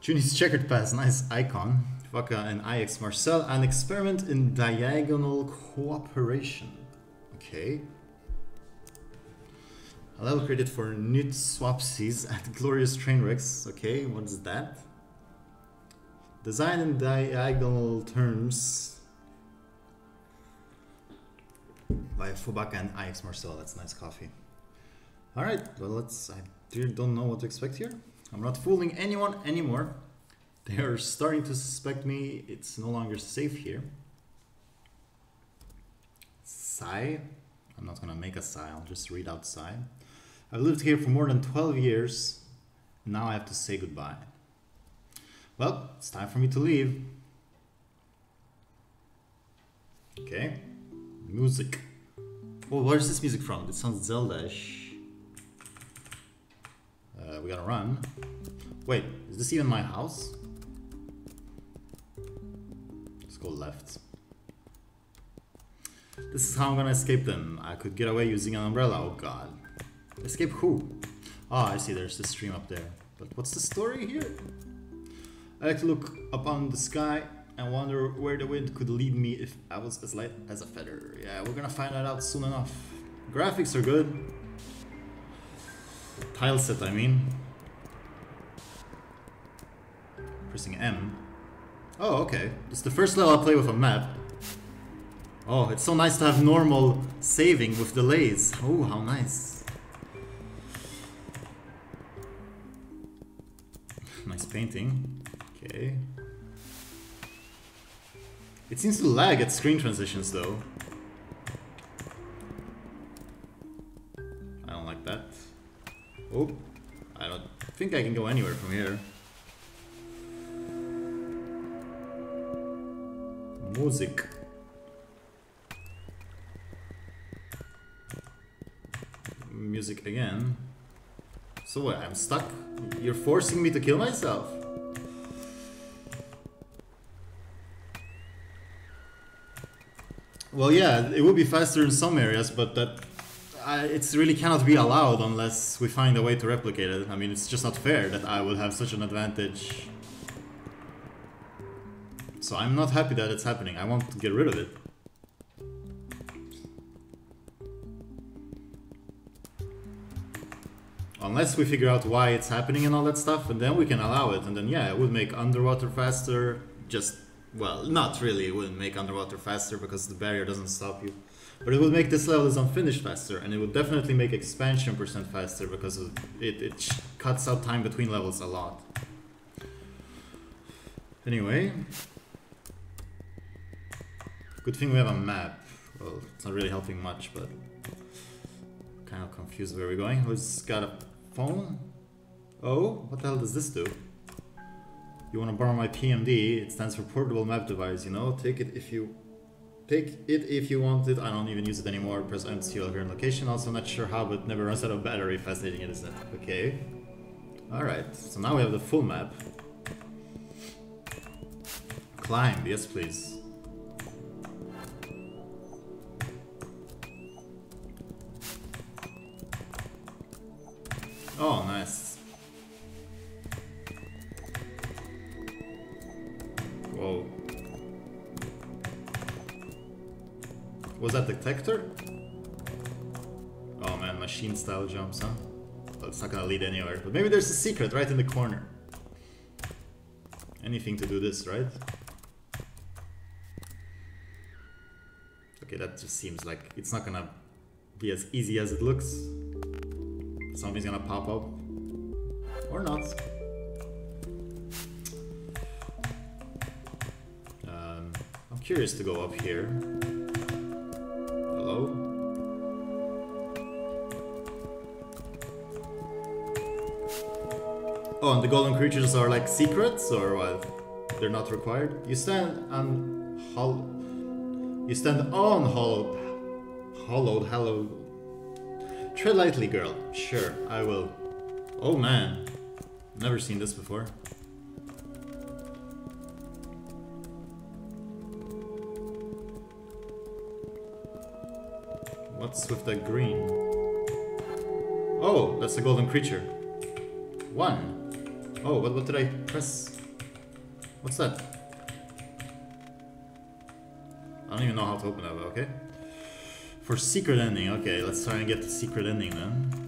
Juni's checkered past, nice icon. Vaca uh, and ixMarcel, an experiment in diagonal cooperation. Okay. A level credit for Knytt Swapsies at Glorious Trainwrecks. Okay, what is that? Design in diagonal terms by Fubaka and ixMarcel. That's nice coffee. Alright, well, let's. I don't know what to expect here. I'm not fooling anyone anymore. They are starting to suspect me. It's no longer safe here. Sigh. I'm not gonna make a sigh, I'll just read out sigh. I've lived here for more than 12 years. Now I have to say goodbye. Well, it's time for me to leave. Okay. Music. Oh, where's this music from? It sounds Zelda-ish. We gotta run. Wait, is this even my house? Let's go left. This is how I'm gonna escape them. I could get away using an umbrella. Oh god. Escape who? Oh, I see, there's the stream up there. But what's the story here? I like to look upon the sky and wonder where the wind could lead me if I was as light as a feather. Yeah, we're gonna find that out soon enough. Graphics are good. Tile set, I mean. Pressing M. Oh, okay. It's the first level I play with a map. Oh, it's so nice to have normal saving with delays. Oh, how nice. nice painting. Okay. It seems to lag at screen transitions though. Oh, I don't think I can go anywhere from here. Music. Music again. So what, I'm stuck? You're forcing me to kill myself? Well, yeah, it would be faster in some areas, but that uh, it's really cannot be allowed unless we find a way to replicate it. I mean, it's just not fair that I would have such an advantage. So I'm not happy that it's happening. I want to get rid of it. Unless we figure out why it's happening and all that stuff, and then we can allow it. And then, yeah, it would make underwater faster, just well, not really, it wouldn't make underwater faster because the barrier doesn't stop you. But it would make this level is unfinished faster, and it would definitely make expansion percent faster because it, it cuts out time between levels a lot. Anyway, good thing we have a map. Well, it's not really helping much, but kind of confused where we're going. Who's got a phone? Oh, what the hell does this do? You want to borrow my PMD? It stands for portable map device. You know, take it if you take it if you want it. I don't even use it anymore. Press see your current location. Also, not sure how, but never runs out of battery. Fascinating, isn't it? Okay. All right. So now we have the full map. Climb, yes, please. Oh man, machine style jumps, huh? Well, it's not gonna lead anywhere. But maybe there's a secret right in the corner. Anything to do this, right? Okay, that just seems like it's not gonna be as easy as it looks. Something's gonna pop up. Or not. Um, I'm curious to go up here. Oh, and the golden creatures are like secrets or what? They're not required? You stand on hol You stand on hollowed hollowed hallowed Tread lightly, girl. Sure, I will. Oh man. Never seen this before. What's with the green? Oh, that's a golden creature. One. Oh, what, what did I press? What's that? I don't even know how to open that, but okay. For secret ending, okay, let's try and get the secret ending then.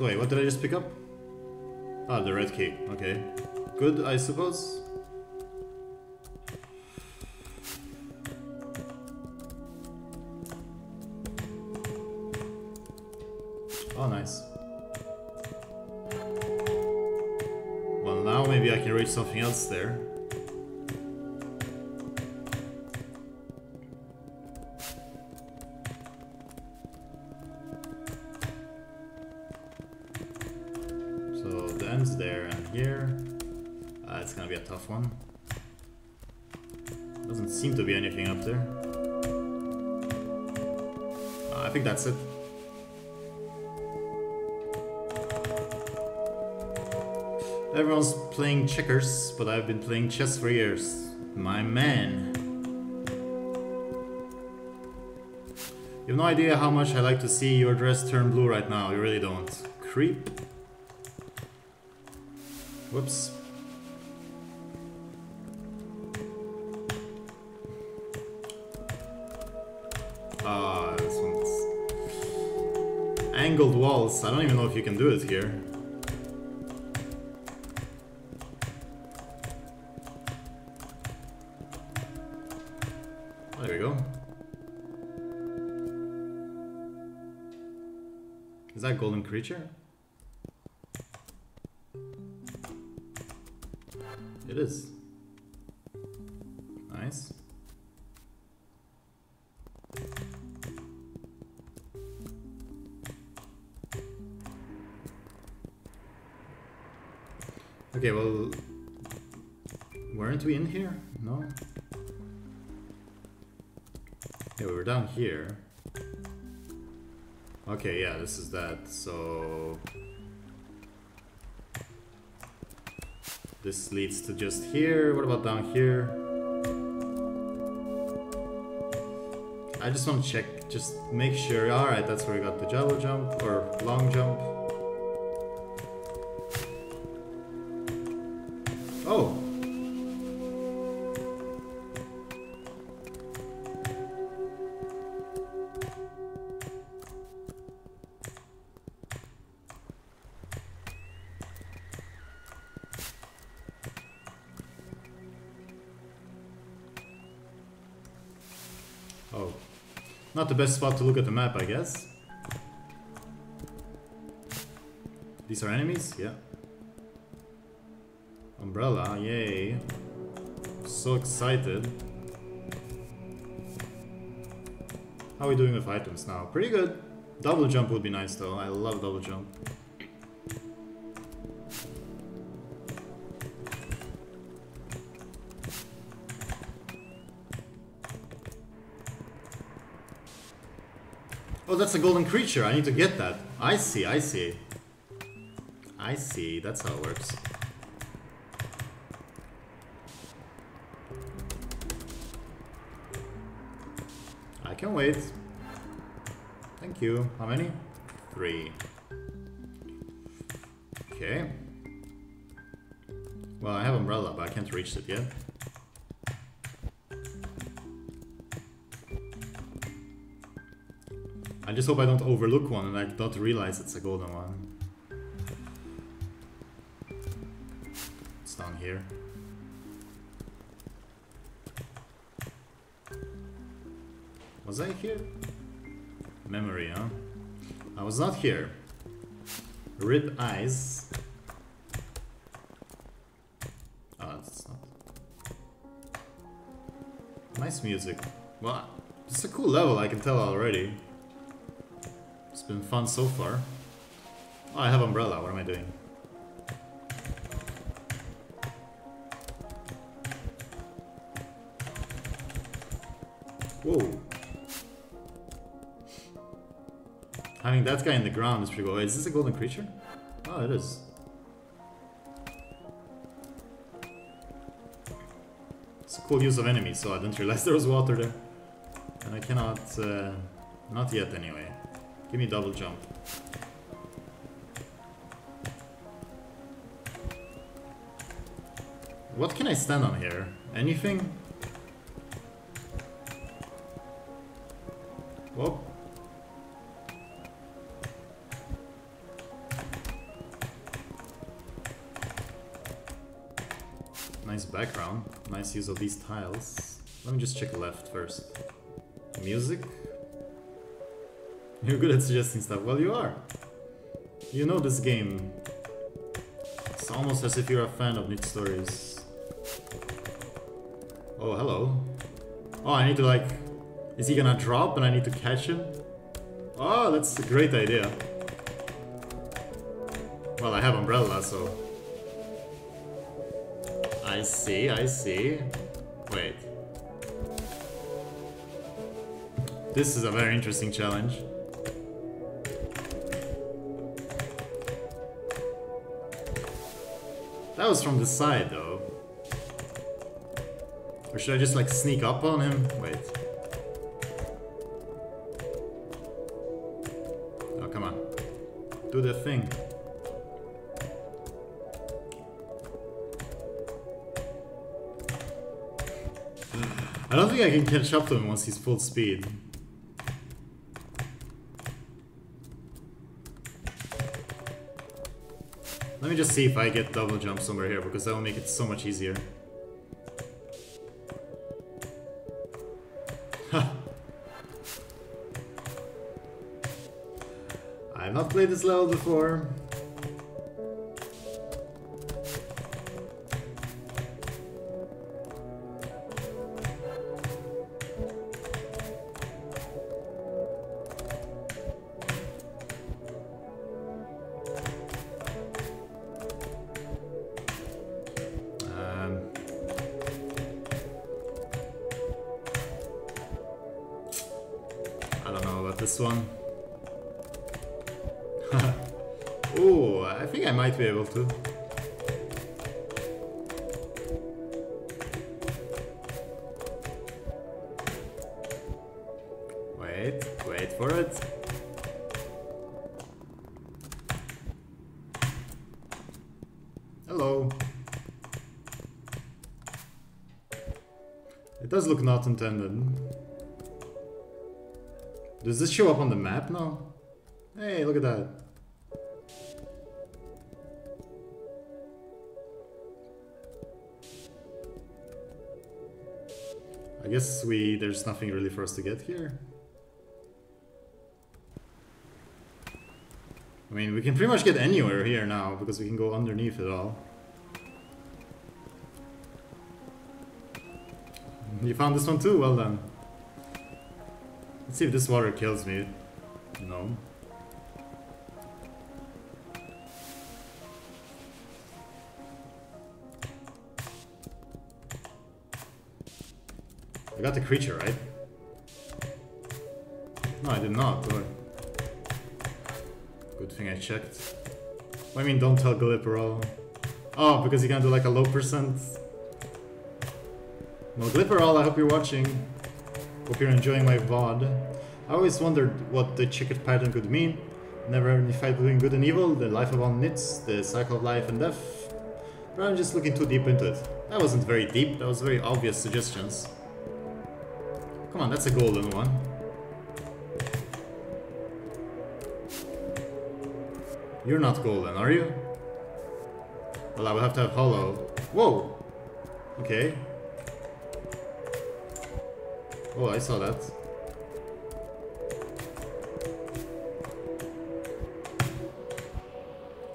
So wait, what did I just pick up? Ah, the red key. Okay. Good, I suppose. Oh, nice. Well, now maybe I can reach something else there. Think that's it. Everyone's playing checkers, but I've been playing chess for years. My man. You have no idea how much I like to see your dress turn blue right now. You really don't. Creep. Whoops. Walls. I don't even know if you can do it here. Oh, there we go. Is that golden creature? It is. Nice. Okay, well, weren't we in here? No? Yeah, we were down here. Okay, yeah, this is that, so... This leads to just here. What about down here? I just want to check, just make sure. Alright, that's where we got the jello jump, or long jump. Not the best spot to look at the map, I guess. These are enemies? Yeah. Umbrella, yay. So excited. How are we doing with items now? Pretty good. Double jump would be nice though. I love double jump. Oh, that's a golden creature. I need to get that. I see, I see. I see. That's how it works. I can wait. Thank you. How many? Three. Okay. Well, I have umbrella, but I can't reach it yet. I just hope I don't overlook one and I don't realize it's a golden one. It's down here. Was I here? Memory, huh? I was not here. Rib eyes. Oh, that's not. Nice music. Well, it's a cool level, I can tell already. Been fun so far. Oh, I have umbrella. What am I doing? Whoa. Having that guy in the ground is pretty cool. Wait, is this a golden creature? Oh, it is. It's a cool use of enemies, so I didn't realize there was water there. And I cannot... Uh, not yet, anyway. Give me double jump. What can I stand on here? Anything? Whoa. Nice background. Nice use of these tiles. Let me just check left first. Music? You're good at suggesting stuff. Well, you are. You know this game. It's almost as if you're a fan of Knytt Stories. Oh, hello. Oh, I need to like... Is he gonna drop and I need to catch him? Oh, that's a great idea. Well, I have umbrella, so... I see, I see. Wait. This is a very interesting challenge. Was from the side, though. Or should I just, like, sneak up on him? Wait. Oh, come on. Do the thing. I don't think I can catch up to him once he's full speed. Let me just see if I get double jump somewhere here, because that will make it so much easier. I've not played this level before. Wait, wait for it. Hello. It does look not intended. Does this show up on the map now? Hey, look at that. I guess we there's nothing really for us to get here. I mean, we can pretty much get anywhere here now because we can go underneath it all. You found this one too? Well done. Let's see if this water kills me. No. I got the creature, right? No, I did not. Good thing I checked. Do mean don't tell Glipperall? Oh, because you can do like a low percent well, Glipperall, I hope you're watching. Hope you're enjoying my VOD. I always wondered what the Chicket pattern could mean. Never had any fight between good and evil, the life of all nits, the cycle of life and death. But I'm just looking too deep into it. That wasn't very deep, that was very obvious suggestions. Come on, that's a golden one. You're not golden, are you? Well, I will have to have hollow. Whoa! Okay. Oh, I saw that.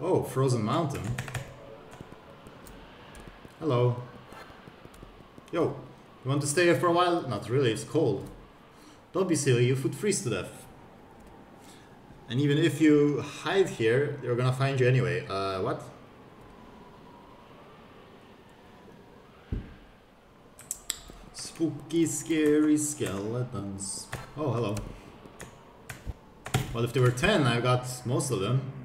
Oh, Frozen Mountain. Hello. Yo, you want to stay here for a while? Not really, it's cold. Don't be silly, you would freeze to death. And even if you hide here, they're gonna find you anyway. Uh, what? Spooky, scary skeletons. Oh, hello. Well, if there were 10, I got most of them.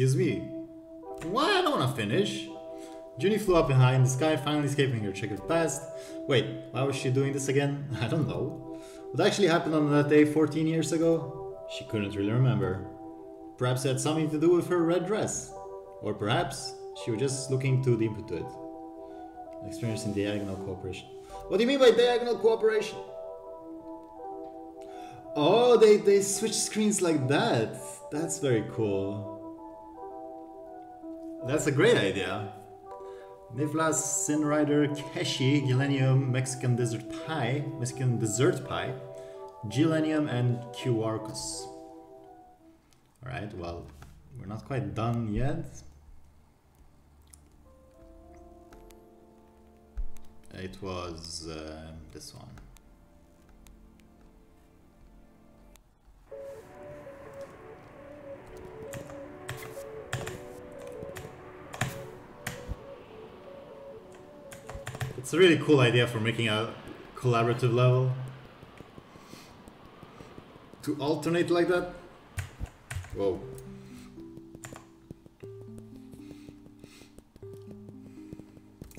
Excuse me. Why? I don't want to finish. Juni flew up high in the sky, finally escaping her checkered past. Wait, why was she doing this again? I don't know. What actually happened on that day 14 years ago? She couldn't really remember. Perhaps it had something to do with her red dress. Or perhaps she was just looking too deep into it. Experiencing diagonal cooperation. What do you mean by diagonal cooperation? Oh, they, they switch screens like that. That's very cool. That's a great idea. Nifflas, Sin Rider, Keshi, Gilenium, Mexican Desert Pie, Mexican Dessert Pie, Gilenium, and Qarcus. Alright, well, we're not quite done yet. It was uh, this one. It's a really cool idea for making a collaborative level. To alternate like that? Whoa.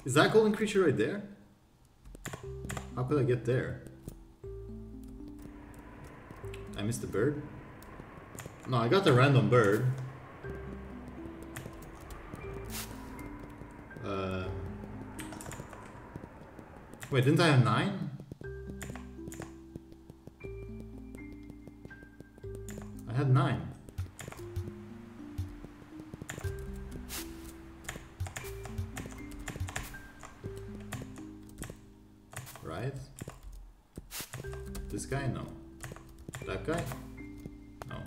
Is that golden creature right there? How could I get there? I missed the bird? No, I got the random bird. Wait, didn't I have nine? I had nine. Right? This guy? No. That guy? No.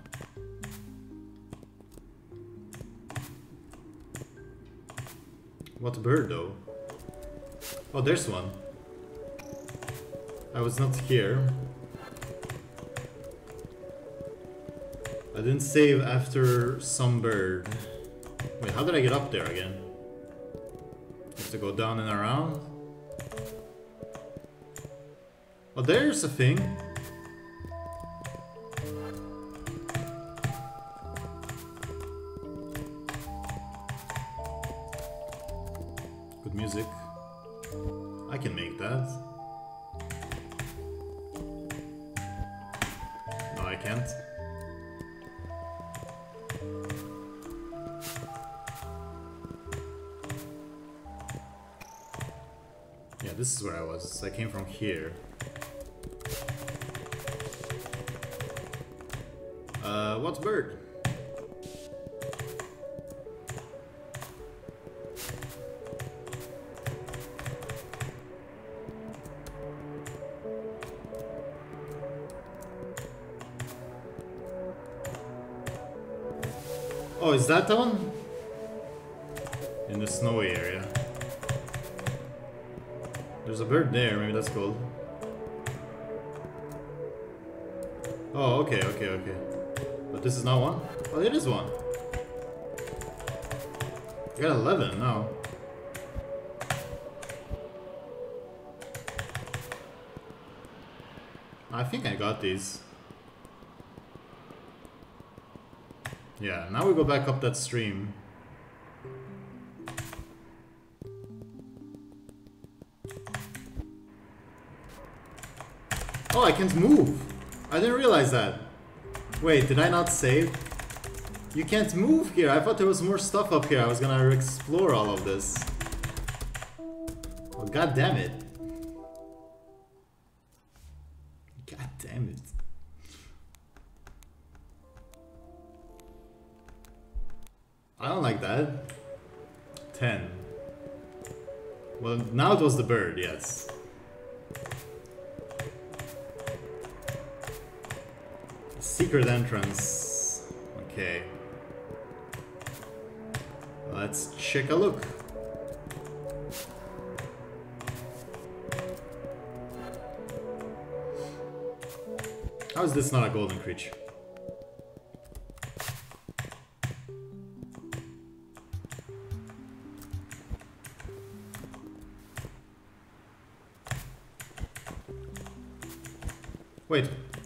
What bird though? Oh, there's one. I was not here. I didn't save after some bird. Wait, how did I get up there again? Have to go down and around? Oh, there's a thing. Where I was. I came from here. Uh, what's bird? Oh, is that the one? In the snowy there, maybe that's gold. Oh, okay, okay, okay. But this is not one? Oh, it is one. I got 11 now. I think I got these. Yeah, now we go back up that stream. Oh, I can't move! I didn't realize that. Wait, did I not save? You can't move here. I thought there was more stuff up here. I was gonna explore all of this. Oh, god damn it. God damn it. I don't like that. 10. Well, now it was the bird, yes. Secret entrance. Okay. Let's check a look. How is this not a golden creature?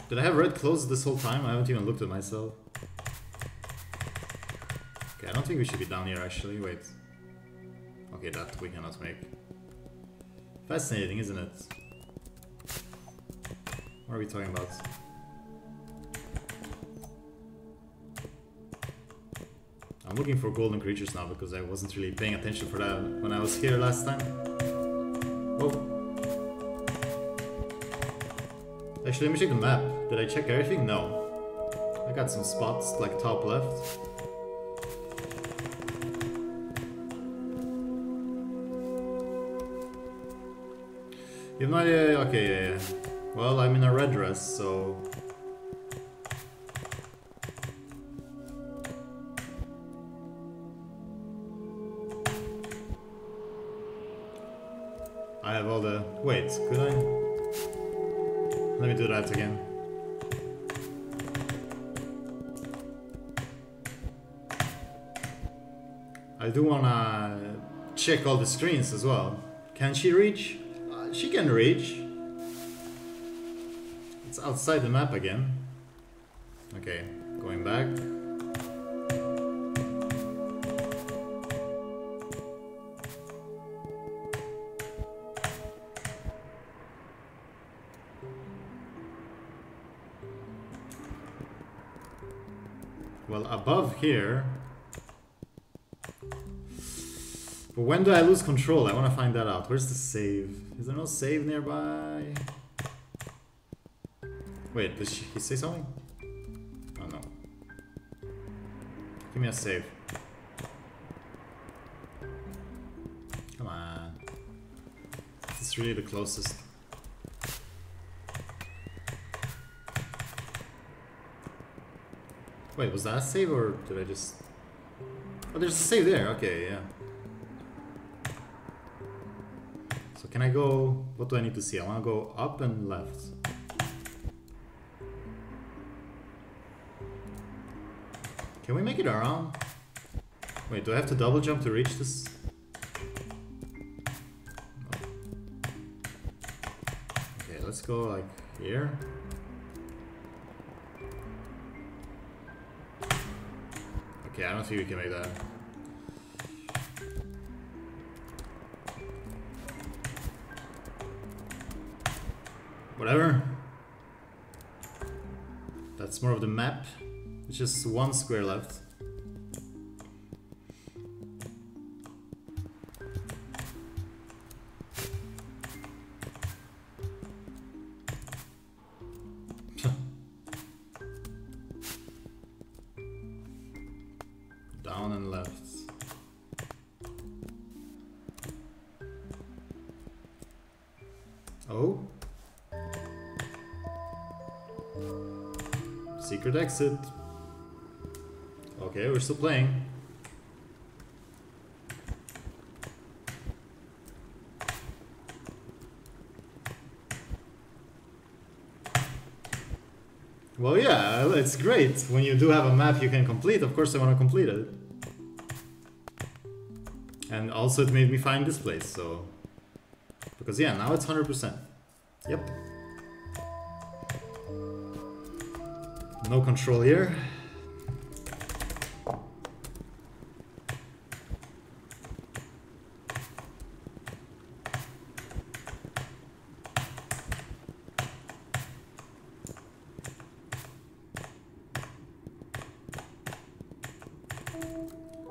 Did I have red clothes this whole time? I haven't even looked at myself. Okay, I don't think we should be down here actually, wait. Okay, that we cannot make. Fascinating, isn't it? What are we talking about? I'm looking for golden creatures now because I wasn't really paying attention for that when I was here last time. Actually, let me check the map. Did I check everything? No. I got some spots, like top left. You have no idea? Okay, yeah, yeah. Well, I'm in a red dress, so... that again. I do wanna check all the screens as well. Can she reach? Uh, she can reach. It's outside the map again. Okay, going back. Above here... But when do I lose control? I want to find that out. Where's the save? Is there no save nearby? Wait, did she, he say something? Oh no. Give me a save. Come on. This is really the closest. Wait, was that a save or did I just... Oh, there's a save there. Okay, yeah. So can I go... What do I need to see? I want to go up and left. Can we make it around? Wait, do I have to double jump to reach this? Okay, let's go like here. Okay, I don't think we can make that. Whatever. That's more of the map. It's just one square left. Exit. Okay, we're still playing. Well, yeah, it's great. When you do have a map you can complete, of course I want to complete it. And also it made me find this place, so... Because yeah, now it's 100%. Yep. No control here.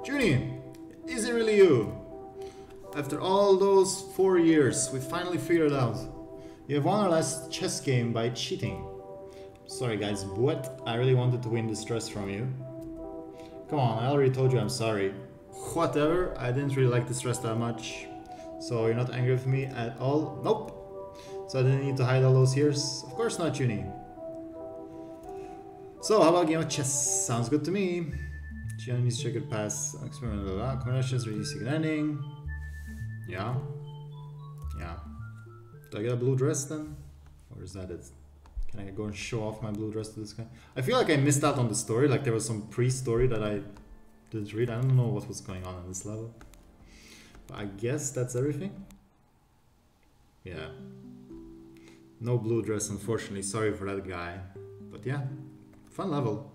Juni, is it really you? After all those four years, we finally figured out. You have won our last chess game by cheating. Sorry guys, what? I really wanted to win this dress from you. Come on, I already told you I'm sorry. Whatever, I didn't really like this dress that much. So you're not angry with me at all? Nope. So I didn't need to hide all those years? Of course not, Juni. So how about game of chess? Sounds good to me. Gianni needs to check it past experiment blah blah. Combinations really secret ending. Yeah. Yeah. Do I get a blue dress then? Or is that it? Can I go and show off my blue dress to this guy? I feel like I missed out on the story. Like there was some pre-story that I didn't read. I don't know what was going on on this level. But I guess that's everything. Yeah. No blue dress, unfortunately. Sorry for that guy. But yeah, fun level.